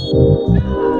Oh,